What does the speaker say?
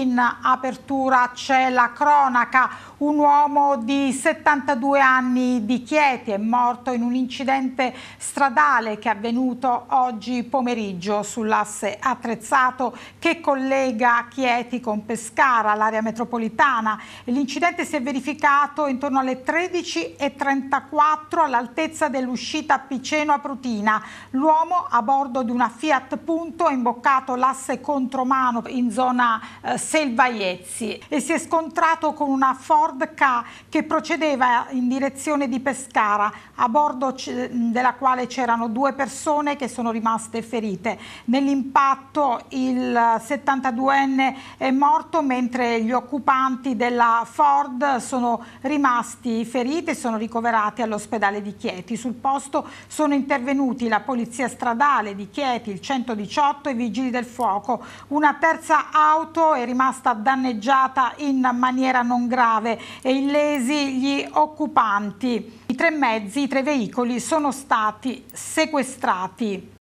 in apertura c'è la cronaca. Un uomo di 72 anni di Chieti è morto in un incidente stradale che è avvenuto oggi pomeriggio sull'asse attrezzato che collega Chieti con Pescara, l'area metropolitana. L'incidente si è verificato intorno alle 13.34 all'altezza dell'uscita Piceno-Aprutina. L'uomo a bordo di una Fiat Punto ha imboccato l'asse contromano in zona eh, Selvaiezzi e si è scontrato con una Ford K che procedeva in direzione di Pescara, a bordo della quale c'erano due persone che sono rimaste ferite. Nell'impatto il 72enne è morto mentre gli occupanti della Ford sono rimasti feriti e sono ricoverati all'ospedale di Chieti. Sul posto sono intervenuti la polizia stradale di Chieti, il 118 e i vigili del fuoco. Una terza auto è rimasta danneggiata in maniera non grave e illesi gli occupanti. I tre mezzi, i tre veicoli sono stati sequestrati.